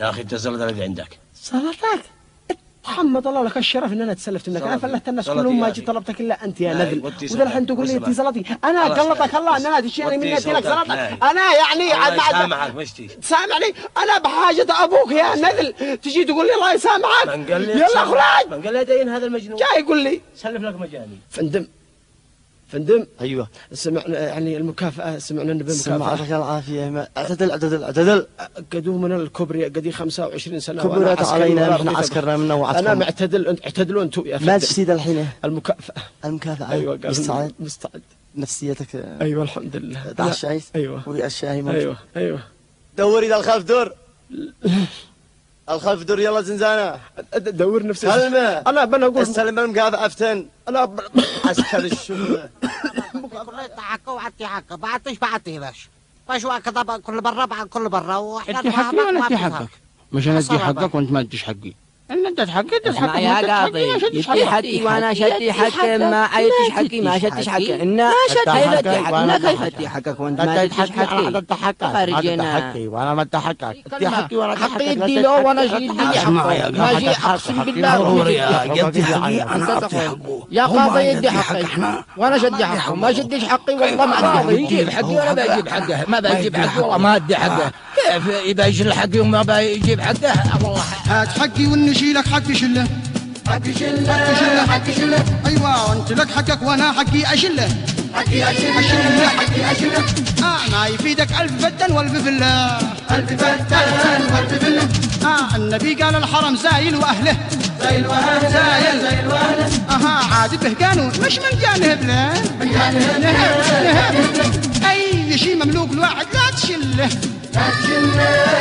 يا أخي أنت الزلط الذي عندك سلطات محمد الله لك الشرف ان أنا تسلفت منك أنا. فلت الناس كلهم ما. جيت طلبتك إلا أنت يا نذل ودلحين سلطي. تقول لي. انت سلطي أنا قلطك الله. ان أنا ودي مني لك. سلطه. أنا يعني يسامحك مشتي سامعني أنا بحاجة أبوك يا نذل تجي تقول لي الله يسامحك من قال لي يلا؟ أخرج من قال لي دين هذا المجنون جاي يقول لي سلف لك مجاني فندم فندم؟ أيوه. سمعنا يعني المكافأة سمعنا انه بمكافأة يعطيك العافية. ما- اعتدل اعتدل اعتدل. قدوا من الكبري قدي 25 سنة وأنا كبرت علينا رضيت عسكرنا منا أنا وعدكم معتدل أنت اعتدلوا أنتم يا ما فندم تشتي الحين؟ المكافأة. المكافأة. أيوه مستعد؟ مستعد. نفسيتك. أيوه الحمد لله. دع لا، الشاي. أيوه. ويا الشاي. أيوه أيوه. دوري ذا الخلف دور. الخلف دور يلا زنزانة. أد- دور نفسي. كلمة انا بنا أقول استلم المكافأة أفتن. أنا عسكر الشغل وعطي حقه بعطيش بعطي فاش كذا كل برا بعد كل برا وإحنا أنت حقي ولا ما انت حقك؟ حق. مش أنا أدي حقك وأنت ما تديش حقي. أنا اديت اسمع حقي يا قاضي حقي ما شدتش يدي حقي حقي وأنا شدي حقي ما عيتش حقي ما شدتش حقي إن ما حقك حقي وأنا ما كيف حقك وأنت انت ما حقي أنا. اديت حقي وأنا ما كلمة. حقي وأنا حقك يدي له وأنا يدي اسمع يا قاضي أقسم بالله قدي حقي انت أنا اعطي. حقه يا قاضي يدي يدي حقي. وأنا شدي حقه ما شديش حقي والله ما ادي بيجيب حقي وأنا بجيب حقه ما بجيب حقه والله ما ادي حقه كيف يبى يشيل حقي. وما بيجيب حقه والله هات حقي. ونشيلك حق شلة. حق شلة حق شلة. أيوه وانت لك حقك وأنا حقي أشلة. حقي أشلة حقي أشلة. آه ما يفيدك ألف فتن وألف فلة. ألف فتن وألف فلة. آه النبي قال الحرم زايل وأهله. زايل وأهله زايل زايل وأهله. أها عاد به قانون. مش من جانب له من جانب نهب أي شيء مملوك الواحد لا تشله. لا تشله.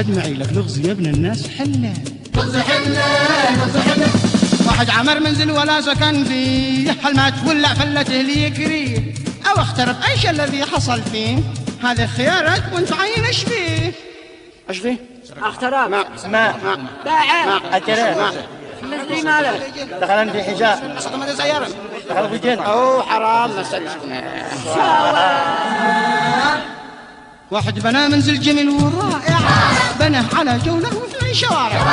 عاد معي لك لغز يا ابن الناس. حله لغز حله لغز حله واحد عمر منزل ولا سكن فيه. هل ما تولع فلته لي يكريه أو اخترب إيش الذي حصل فيه. هذا خيارك وانت عين إيش فيه إيش فيه اختراب ما ما. باعه. ما مدري ماله؟ دخل في حجاب. استمر سيارة. دخل في الجنة أوه حرام. واحد بنى منزل جميل ورائع بنى على جولة وفي شوارع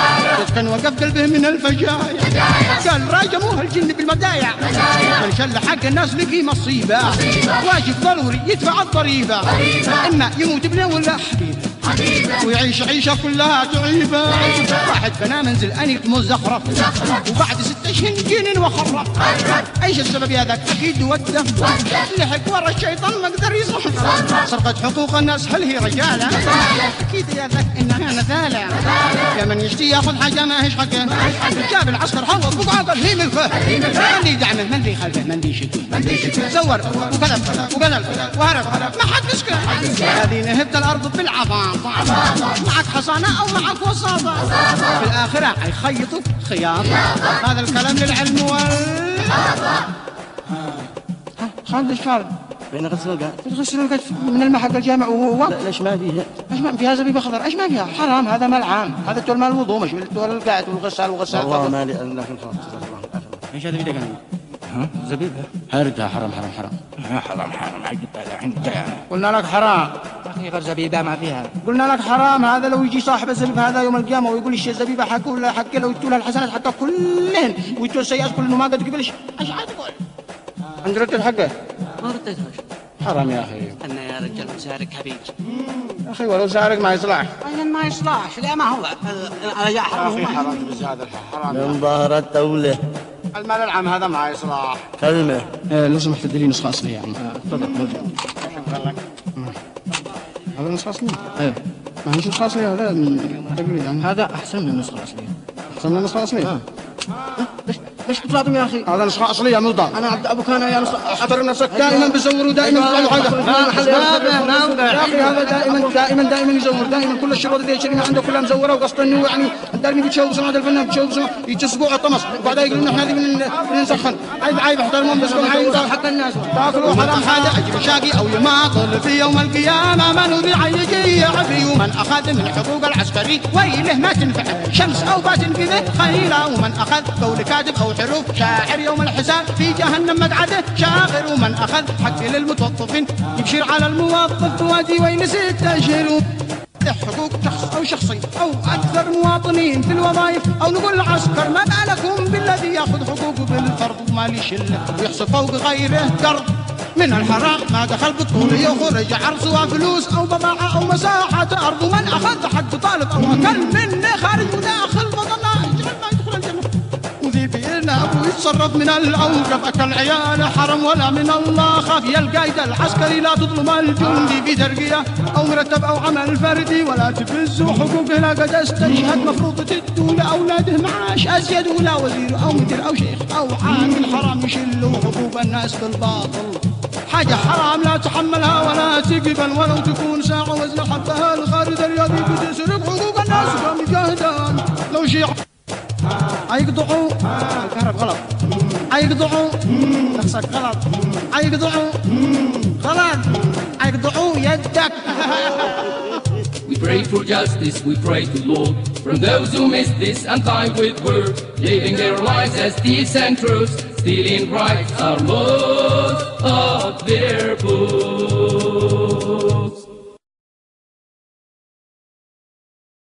كان وقف قلبه من الفجايع قال راجموه الجن بالمدايع من شل حق الناس لقي مصيبة. واجب ضروري يدفع الضريبة. إما يموت ابنه ولا حبيبه. ويعيش عيشة كلها تعيبة واحد بنى منزل أنيق مزخرف. وبعد ست أشهر جنن وخرف. إيش السبب يا ذاك أكيد وده لحق ورا الشيطان ما قدر يصح سرقة حقوق الناس. هل هي رجالة؟ أكيد يا ذاك إنها نذالة يا من يشتي يأخذ حاجة ما هيش حقه. جاب العسكر حوط بقعة قال هي ملكه من اللي يدعمه من اللي يخلفه من اللي يشده زور وكذب وقلب وهرب ما حد مسكه هذه نهبت الأرض بالعظام. معك حصانة أو معك وساطة في الآخرة حيخيطوا خياط. هذا الكلام للعلم وال خالد فعل؟ بين غسل القاع تغسل القد من المحق الجامع وهو ليش ما فيها؟ إيش ما فيها زبيب اخضر إيش ما فيها؟ حرام. هذا مال عام. هذا تول مال الوضوء مش تول القاعد والغسال والغسال والله ما لي لكن خلاص. إيش هذا بيدك ها؟ زبيبه حرقها حرام حرام حرام. حرام حرام. عندك قلنا لك حرام. يا أخي غير زبيبة ما فيها. قلنا لك حرام. هذا لو يجي صاحب الزبيب هذا يوم القيامة ويقول الشيء الزبيبة حقه ولا حقه لو يتولى الحسنات حقه كلهن. ويتولى السيئات كلهن ما قد قبلش. إيش عاد تقول؟ عند ردت حقه ما رديتهاش حرام يا أخي. أنا يا رجال مسارك حبيبي يا أخي ولو سارق ما يصلح. ما يصلحش لا ما هو. أنا جاي حرام حرام بزياده حرام من ظهر الدولة المال العام هذا ما يصلح. كلمة. لو سمحت ادري نسخة أصلية يعني. تفضل هذا نسخة أصلية؟ أيوه ما هي نسخة أصلية؟ هذا يعني هذا أحسن من النسخه الاصليه أحسن من النسخه الاصليه ليش؟ بتلاطم يا أخي؟ هذا نسخة أصلية مو أنا عبد أبوك أنا يا نسخه أحضر نفسك دائما بيزوروا دائما يطلعوا حاجة يا أخي هذا دائما دائما دائما يزور دائما كل الشروط اللي يشتري عنده كلها مزورة وقصده إنه يعني دائما بيتشوف صناعه الفنان بيتشوف صناعه يتسبوا على الطمس وبعدين يقولون إحنا هذه من بنسخن عيب عيب احترمهم بس عيب. حق الناس. تاكلوا حرام حاجة شاقي أو يماطل في يوم القيامة من يجي يعفي ومن أخذ من حقوق العسكري ويله ما تنفع شمس أو بات كذا خيرة. ومن أخذ قول كاتب أو حروف شاعر يوم الحساب في جهنم مقعده شاغر ومن أخذ حق للمتوظفين. يبشر على الموظف تواجي وين ست أشهر. له حقوق شخص أو شخصين أو أكثر مواطنين في الوظائف. أو نقول العسكر ما بالكم بالذي يأخذ حقوقه بالفرض. وما يشله ويحسب فوق غيره قرض من الحرام ما دخل بطولة يخرج عرض سواء فلوس أو بضاعة أو مساحة أرض. ومن أخذ حق طالب أو أكل منه خارج وداخل يتصرف من الأوقف أكل عيال حرم ولا من الله. خاف يا القايد العسكري لا تظلم الجندي في ترقية أو مرتب أو عمل فردي ولا تفزوا حقوقه. لا قد استشهد مفروض تدوا لأولاده. معاش أزيد ولا وزير أو مدير أو شيخ أو عامل حرام يشلوا حقوق الناس بالباطل. حاجة حرام لا تحملها ولا تقبل ولو تكون ساعة وزن حبها الخالد الرياضي بتسرق حقوق الناس ومجاهدان لو شيع غلط هيقطعوا نفسك غلط هيقطعوا غلط هيقطعوا يدك We pray for justice, we pray to Lord From those who miss this and die with word Living their lives as thieves and crows Stealing rights are laws of their book